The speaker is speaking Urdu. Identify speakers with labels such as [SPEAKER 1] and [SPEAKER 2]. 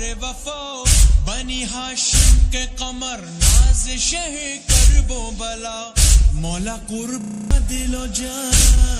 [SPEAKER 1] وفا بنی ہاشم کے قمر ناز شہ کربو بلا مولا قرب دل و جان۔